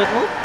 menurutmu?